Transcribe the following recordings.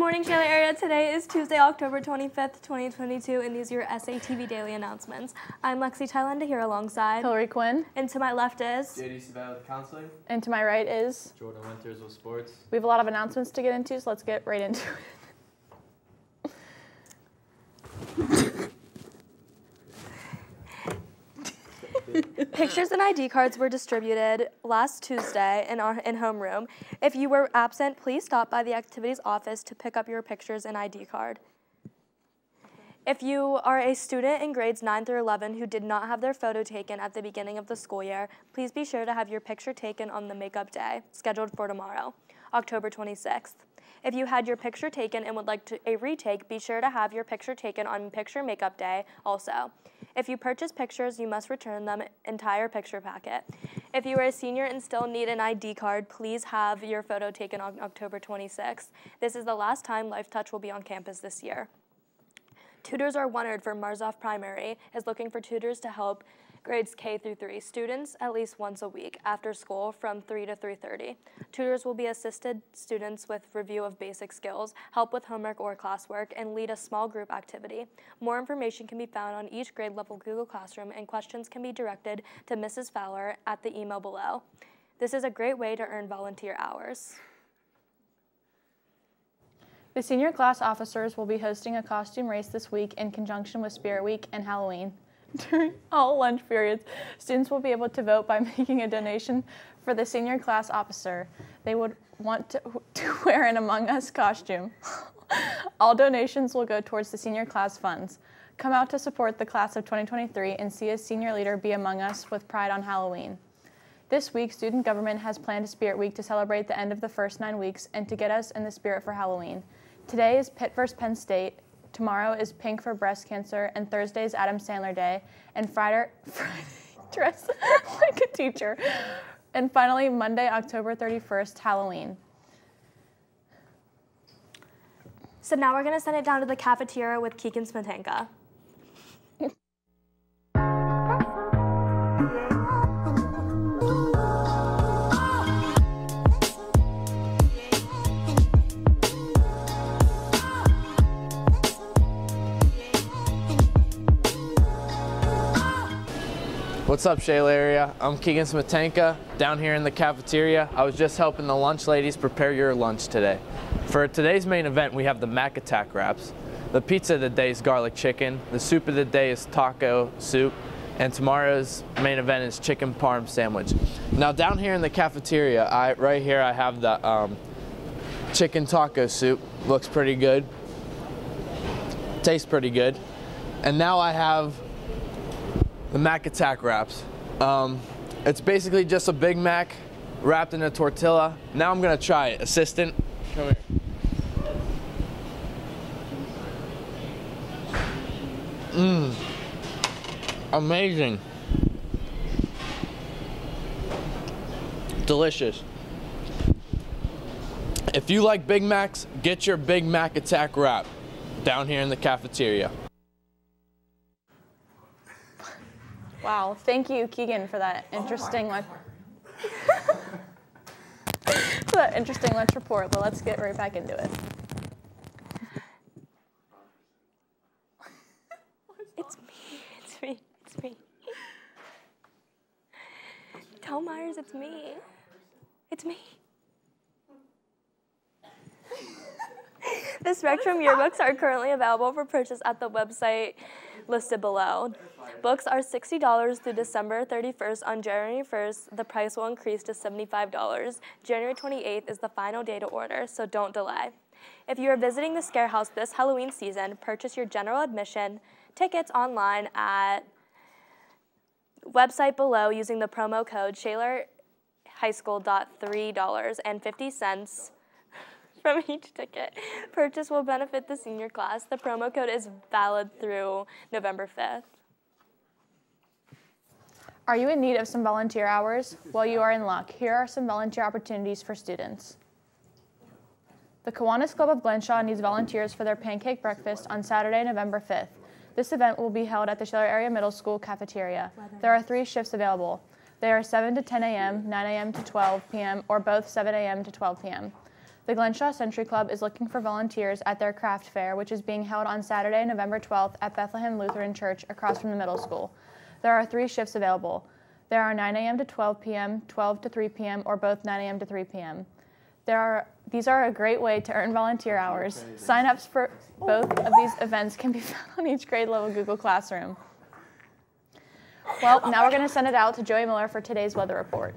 Good morning, Shaler area. Today is Tuesday, October 25th, 2022, and these are your SATV daily announcements. I'm Lexi Thailand here alongside Hillary Quinn. And to my left is JD Savell with counseling. And to my right is Jordan Winters with sports. We have a lot of announcements to get into, so let's get right into it. Pictures and ID cards were distributed last Tuesday in our in homeroom. If you were absent, please stop by the activities office to pick up your pictures and ID card. If you are a student in grades 9 through 11 who did not have their photo taken at the beginning of the school year, please be sure to have your picture taken on the makeup day, scheduled for tomorrow, October 26th. If you had your picture taken and would like to, a retake, be sure to have your picture taken on picture makeup day also. If you purchase pictures, you must return them entire picture packet. If you are a senior and still need an ID card, please have your photo taken on October 26th. This is the last time LifeTouch will be on campus this year. Tutors are wanted for Marzolf Primary is looking for tutors to help grades K through 3, students at least once a week after school from 3 to 3.30. Tutors will be assisted students with review of basic skills, help with homework or classwork, and lead a small group activity. More information can be found on each grade level Google Classroom and questions can be directed to Mrs. Fowler at the email below. This is a great way to earn volunteer hours. The senior class officers will be hosting a costume race this week in conjunction with Spirit Week and Halloween. During all lunch periods, students will be able to vote by making a donation for the senior class officer. They would want to, to wear an Among Us costume. all donations will go towards the senior class funds. Come out to support the class of 2023 and see a senior leader be among us with pride on Halloween. This week, student government has planned a Spirit Week to celebrate the end of the first nine weeks and to get us in the spirit for Halloween. Today is Pitt vs. Penn State, Tomorrow is Pink for breast cancer, and Thursday is Adam Sandler Day, and Friday, Friday dress like a teacher. And finally, Monday, October 31st, Halloween. So now we're gonna send it down to the cafeteria with Keegan Smetanka. What's up, Shaler area? I'm Keegan Smetanka, down here in the cafeteria. I was just helping the lunch ladies prepare your lunch today. For today's main event, we have the Mac Attack wraps. The pizza of the day is garlic chicken. The soup of the day is taco soup. And tomorrow's main event is chicken parm sandwich. Now down here in the cafeteria, I right here I have the um, chicken taco soup. Looks pretty good. Tastes pretty good. And now I have the Mac Attack wraps. Um, it's basically just a Big Mac wrapped in a tortilla. Now I'm gonna try it. Assistant, come here. Mmm, amazing. Delicious. If you like Big Macs, get your Big Mac Attack wrap down here in the cafeteria. Wow, thank you, Keegan, for that oh interesting lunch. for that interesting lunch report. But let's get right back into it. It's me. It's me. It's me. Tell Myers it's me. It's me. the Spectrum yearbooks are currently available for purchase at the website listed below. Books are $60 through December 31st. On January 1st, the price will increase to $75. January 28th is the final day to order, so don't delay. If you are visiting the Scare House this Halloween season, purchase your general admission tickets online at website below using the promo code ShalerHighSchool.3.50 from each ticket. Purchase will benefit the senior class. The promo code is valid through November 5th. Are you in need of some volunteer hours? Well, you are in luck. Here are some volunteer opportunities for students. The Kiwanis Club of Glenshaw needs volunteers for their pancake breakfast on Saturday, November 5th. This event will be held at the Shaler Area Middle School cafeteria. There are three shifts available. They are 7 to 10 a.m., 9 a.m. to 12 p.m., or both 7 a.m. to 12 p.m. The Glenshaw Century Club is looking for volunteers at their craft fair, which is being held on Saturday, November 12th at Bethlehem Lutheran Church across from the middle school. There are three shifts available. There are 9 a.m. to 12 p.m., 12 to 3 p.m., or both 9 a.m. to 3 p.m. There are, these are a great way to earn volunteer hours. Sign-ups for both of these events can be found on each grade level Google Classroom. Well, now we're going to send it out to Joey Miller for today's weather report.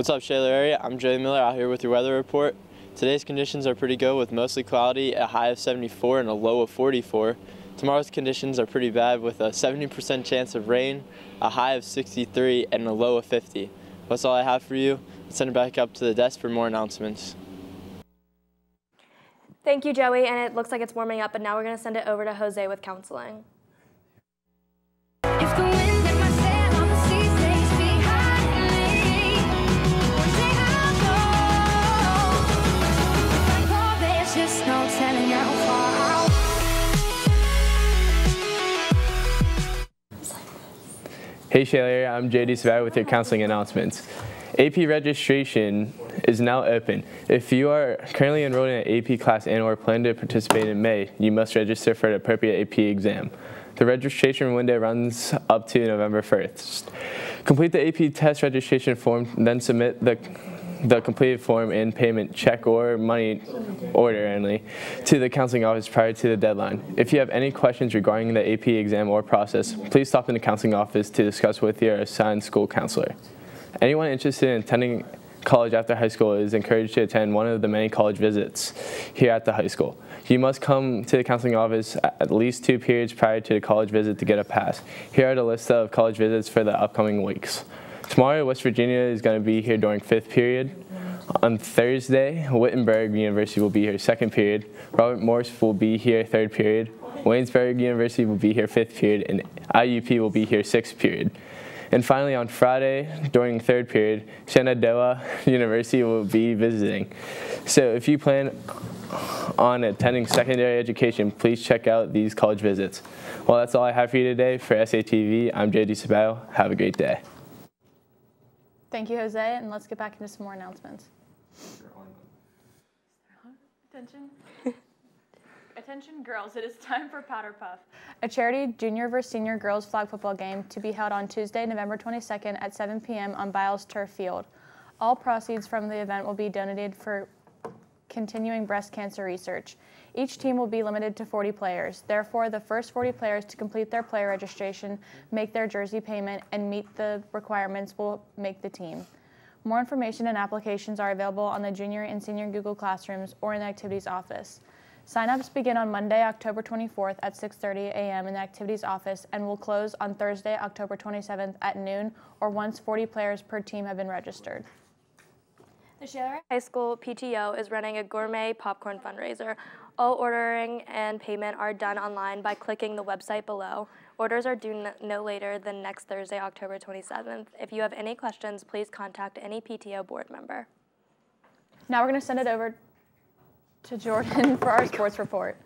What's up, Shaler area? I'm Joey Miller out here with your weather report. Today's conditions are pretty good with mostly cloudy, a high of 74 and a low of 44. Tomorrow's conditions are pretty bad with a 70% chance of rain, a high of 63 and a low of 50. That's all I have for you. Send it back up to the desk for more announcements. Thank you, Joey, and it looks like it's warming up, but now we're going to send it over to Jose with counseling. Hey Shaler, I'm JD Sabat with your counseling announcements. AP registration is now open. If you are currently enrolled in an AP class and or plan to participate in May, you must register for the appropriate AP exam. The registration window runs up to November 1st. Complete the AP test registration form, then submit the the completed form and payment check or money order only to the counseling office prior to the deadline. If you have any questions regarding the AP exam or process, please stop in the counseling office to discuss with your assigned school counselor. Anyone interested in attending college after high school is encouraged to attend one of the many college visits here at the high school. You must come to the counseling office at least two periods prior to the college visit to get a pass. Here are the list of college visits for the upcoming weeks. Tomorrow, West Virginia is going to be here during fifth period. On Thursday, Wittenberg University will be here second period. Robert Morris will be here third period. Waynesburg University will be here fifth period, and IUP will be here sixth period. And finally, on Friday, during third period, Shenandoah University will be visiting. So if you plan on attending secondary education, please check out these college visits. Well, that's all I have for you today. For SATV, I'm JD Sabato. Have a great day. Thank you, Jose, and let's get back into some more announcements. Attention. Attention, girls, it is time for Powder Puff, a charity junior versus senior girls flag football game to be held on Tuesday, November 22nd at 7 p.m. on Biles Turf Field. All proceeds from the event will be donated for continuing breast cancer research. Each team will be limited to 40 players. Therefore, the first 40 players to complete their player registration, make their jersey payment, and meet the requirements will make the team. More information and applications are available on the junior and senior Google Classrooms or in the activities office. Sign-ups begin on Monday, October 24th at 6:30 a.m. in the activities office and will close on Thursday, October 27th at noon or once 40 players per team have been registered. The Shaler High School PTO is running a gourmet popcorn fundraiser. All ordering and payment are done online by clicking the website below. Orders are due no later than next Thursday, October 27th. If you have any questions, please contact any PTO board member. Now we're going to send it over to Jordan for our sports report.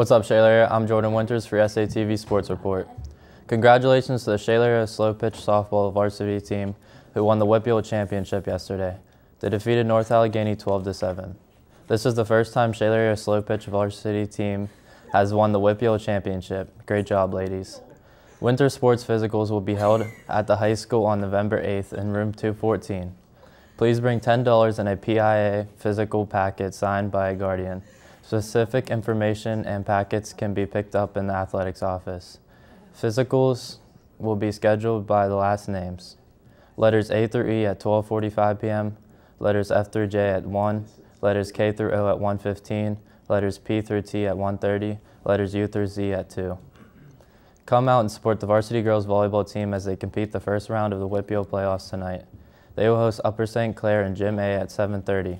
What's up, Shaler? I'm Jordan Winters for SATV Sports Report. Congratulations to the Shaler Slow Pitch Softball Varsity team who won the WPIAL Championship yesterday. They defeated North Allegheny 12 to 7. This is the first time Shaler Slow Pitch Varsity team has won the WPIAL Championship. Great job, ladies. Winter sports physicals will be held at the high school on November 8th in room 214. Please bring $10 and a PIA physical packet signed by a guardian. Specific information and packets can be picked up in the athletics office. Physicals will be scheduled by the last names. Letters A through E at 12:45 p.m., letters F through J at 1, letters K through O at 1:15, letters P through T at 1:30, letters U through Z at 2. Come out and support the varsity girls volleyball team as they compete the first round of the WPIAL playoffs tonight. They will host Upper St. Clair in Gym A at 7:30.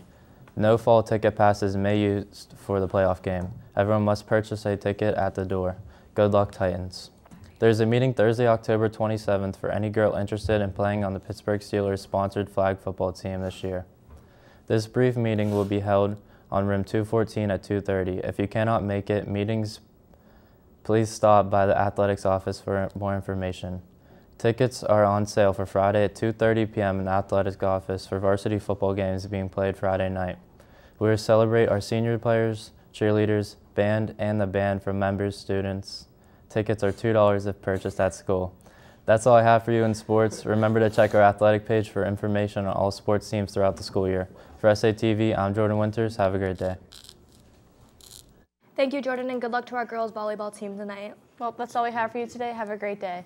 No fall ticket passes may be used for the playoff game. Everyone must purchase a ticket at the door. Good luck, Titans. There's a meeting Thursday, October 27th for any girl interested in playing on the Pittsburgh Steelers sponsored flag football team this year. This brief meeting will be held on room 214 at 2:30. If you cannot make it, meetings please stop by the athletics office for more information. Tickets are on sale for Friday at 2:30 p.m. in the athletics office for varsity football games being played Friday night. We will celebrate our senior players, cheerleaders, band, and the band for members, students. Tickets are $2 if purchased at school. That's all I have for you in sports. Remember to check our athletic page for information on all sports teams throughout the school year. For SATV, I'm Jordan Winters. Have a great day. Thank you, Jordan, and good luck to our girls volleyball team tonight. Well, that's all we have for you today. Have a great day.